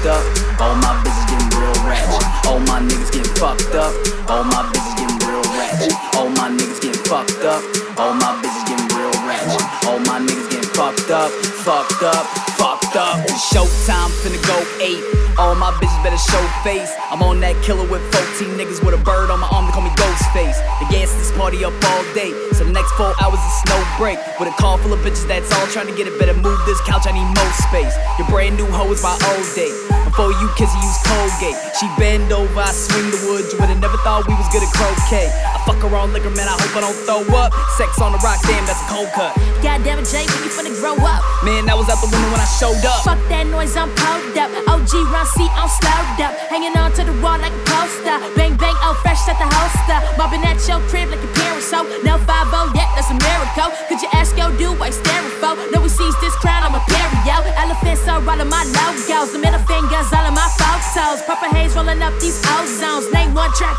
fucked up. All my bitches getting real ratchet. All my niggas getting fucked up. All my bitches getting real ratchet. All my niggas getting fucked up. All my bitches getting real ratchet. All my niggas getting fucked up, fucked up, fucked up. Showtime finna go eight. All my bitches better show face. I'm on that killer with 14 niggas with a bird on my arm. They call me Ghostface. The gas this party up all day. So the next four hours is snow break. With a car full of bitches that's all trying to get it. Better move this couch. I need more space. Your brand new hoe is my old date. Before you kiss, you use Colgate. She bend over, I swing the wood. You would've never thought we was good at croquet. I fuck her on liquor, man. I hope I don't throw up. Sex on the rock, damn, that's a cold cut. Goddamn it, Jay, when you finna grow up? Man, that was out the window when I showed up. Fuck that noise, I'm pulled up. OG run seat, I'm slowed up. Hanging on to the wall like a poster. Bang, bang, oh, fresh at the holster. Mobbing at your crib like your parents, so no 5 yet, that's a miracle. Could you ask your dude why stereo? No, he sees this crown, I'm a perio. Elephants are all of my logos. The middle fingers, all of my photos. Proper haze rolling up these ozones. Name one track,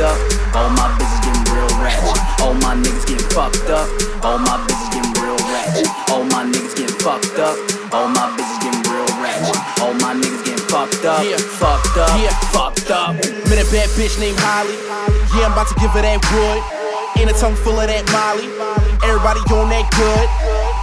fucked up. All my bitches getting real ratchet. All my niggas getting fucked up. All my bitches getting real ratchet. All my niggas getting fucked up. All my bitches getting real ratchet. All my niggas getting fucked up. Yeah. Fucked up. Yeah. Fucked up. Met a bad bitch named Holly. Yeah, I'm about to give her that wood. In a tongue full of that Molly. Everybody on that good.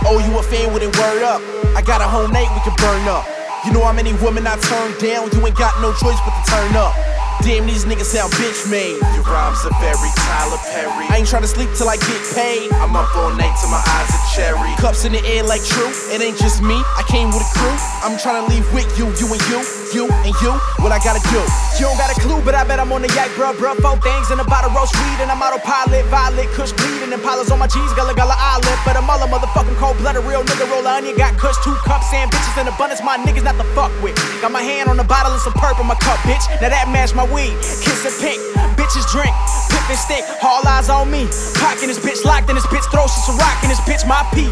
Oh, you a fan with it, word up. I got a whole night we can burn up. You know how many women I turned down? You ain't got no choice but to turn up. Damn, these niggas sound bitch made. Your rhymes are very Tyler Perry. I ain't tryna sleep till I get paid. I'm up all night till my eyes are cherry. Cups in the air like true. It ain't just me, I came with a crew. I'm tryna leave with you, you and you, you and you. What I gotta do? You don't got a clue, but I bet I'm on the yak, bruh, bruh. Four things in a bottle, roast weed, and I'm autopilot. Violet, kush bleeding, and pilots on my G's, gullah gullah eyelid. But I'm all a motherfucking cold blooded, real nigga, roll onion. Got kush, two cups, and bitches in abundance. My niggas not to fuck with. Got my hand on the bottle and some purple my cup, bitch. Now that match my weed. Kiss and pink, bitches drink, pip and stick. All eyes on me. Pockin' this bitch, locked in this bitch, throw some rock in this bitch. My peep,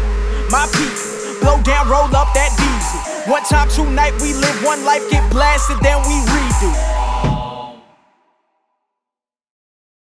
my peep. Blow down, roll up that diesel. One time, two night, we live one life, get blasted, then we redo.